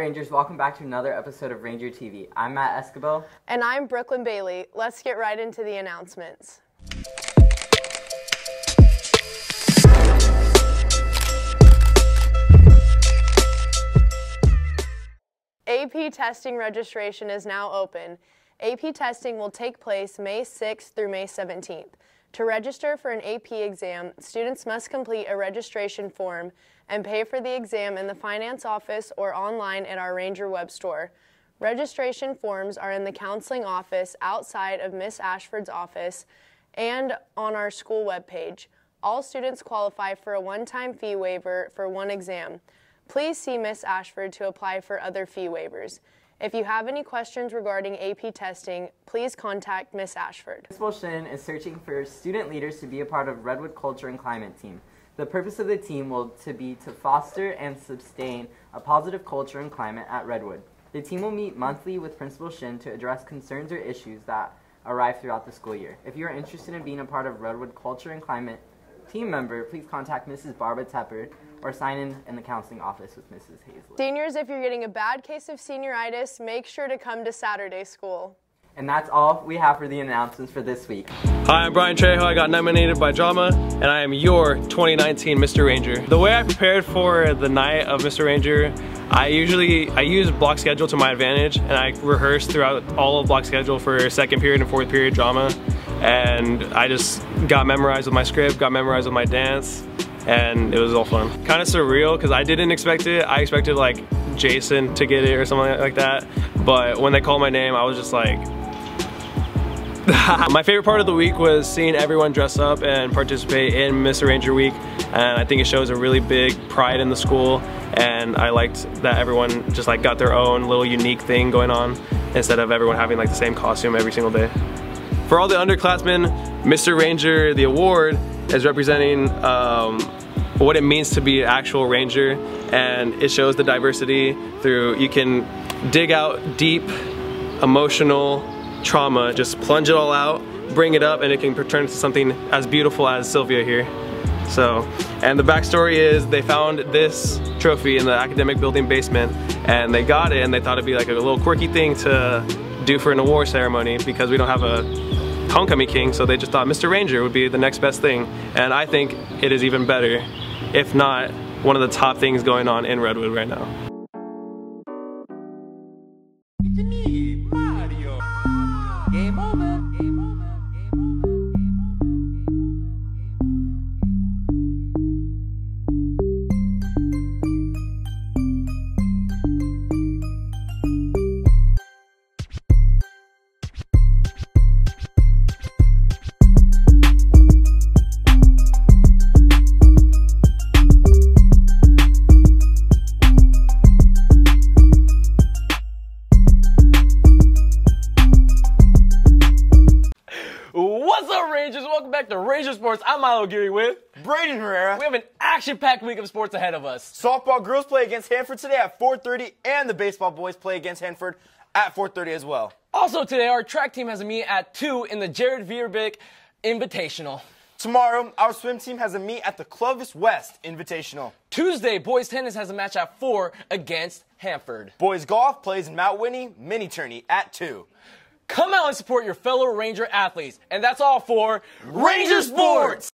Rangers, welcome back to another episode of Ranger TV. I'm Matt Escobar. And I'm Brooklyn Bailey. Let's get right into the announcements. AP testing registration is now open. AP testing will take place May 6th through May 17th. To register for an AP exam, students must complete a registration form and pay for the exam in the finance office or online at our Ranger web store. Registration forms are in the counseling office outside of Miss Ashford's office and on our school webpage. All students qualify for a one-time fee waiver for one exam. Please see Miss Ashford to apply for other fee waivers. If you have any questions regarding AP testing, please contact Miss Ashford. Principal Shin is searching for student leaders to be a part of Redwood Culture and Climate Team. The purpose of the team will to be to foster and sustain a positive culture and climate at Redwood. The team will meet monthly with Principal Shin to address concerns or issues that arrive throughout the school year. If you are interested in being a part of Redwood Culture and Climate team member, please contact Mrs. Barbara Tepper or sign in in the counseling office with Mrs. Hazlett. Seniors, if you're getting a bad case of senioritis, make sure to come to Saturday school. And that's all we have for the announcements for this week. Hi, I'm Brian Trejo. I got nominated by Drama, and I am your 2019 Mr. Ranger. The way I prepared for the night of Mr. Ranger, I usually, I use block schedule to my advantage, and I rehearse throughout all of block schedule for second period and fourth period drama. And I just got memorized with my script, got memorized with my dance, and it was all fun. Kind of surreal because I didn't expect it. I expected like Jason to get it or something like that. But when they called my name, I was just like, my favorite part of the week was seeing everyone dress up and participate in Miss Ranger Week and I think it shows a really big pride in the school and I liked that everyone just like got their own little unique thing going on instead of everyone having like the same costume every single day. For all the underclassmen, Mr. Ranger, the award, is representing um, what it means to be an actual ranger and it shows the diversity through you can dig out deep emotional trauma just plunge it all out bring it up and it can turn into something as beautiful as Sylvia here so and the backstory is they found this trophy in the academic building basement and they got it and they thought it'd be like a little quirky thing to do for an award ceremony because we don't have a homecoming king so they just thought Mr. Ranger would be the next best thing and I think it is even better if not one of the top things going on in Redwood right now. Sports. I'm Milo Geary with Braden Herrera. We have an action-packed week of sports ahead of us. Softball girls play against Hanford today at 4:30, and the baseball boys play against Hanford at 4:30 as well. Also today, our track team has a meet at two in the Jared Vierbeek Invitational. Tomorrow, our swim team has a meet at the Clovis West Invitational. Tuesday, boys tennis has a match at 4 against Hanford. Boys golf plays in Mount Whitney mini tourney at 2. Come out and support your fellow Ranger athletes. And that's all for Ranger Sports!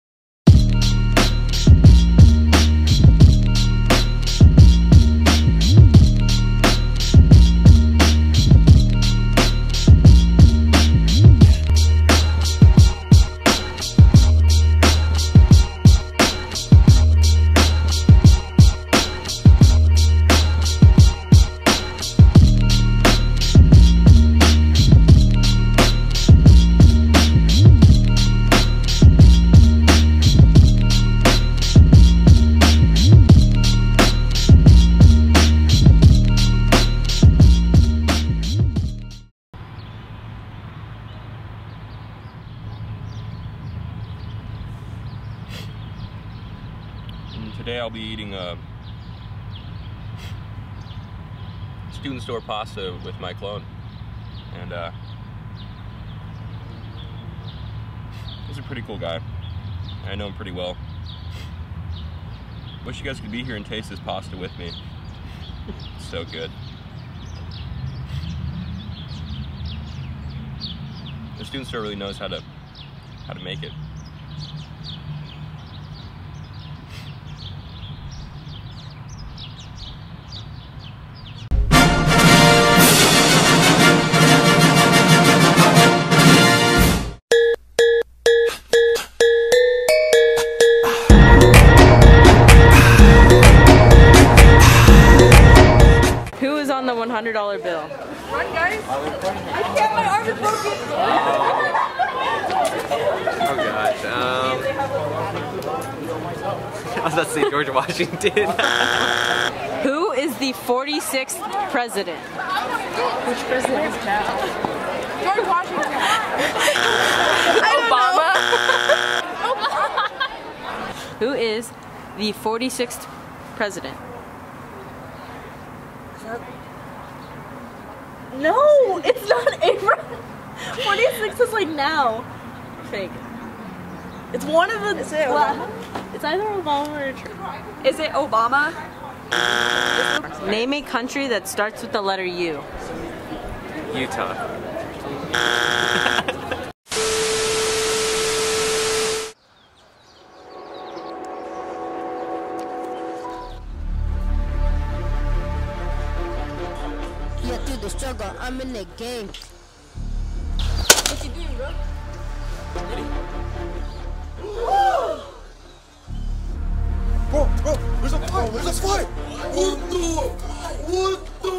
I'll be eating a student store pasta with my clone. And uh, he's a pretty cool guy. I know him pretty well. Wish you guys could be here and taste this pasta with me. It's so good. The student store really knows how to how to make it. Who is on the $100 bill? Oh gosh. Um, I was about to say George Washington. Who is the 46th president? Which president is that? George Washington. Obama. Who is the 46th president? No, it's not April. 46 is like now. Fake. It's one of the. Is it It's either Obama or Trump. Is it Obama? Name a country that starts with the letter U. Utah. The struggle, I'm in the game. What you doing, bro? Bro, bro, there's a fight. There's a fight. What the? What the?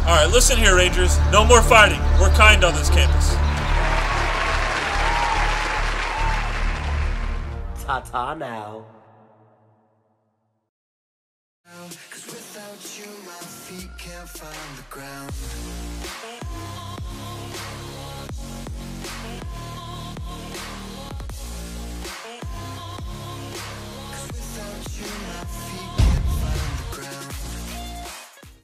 All right, listen here, Rangers. No more fighting. We're kind on this campus. Ta-ta now. Can't find the ground.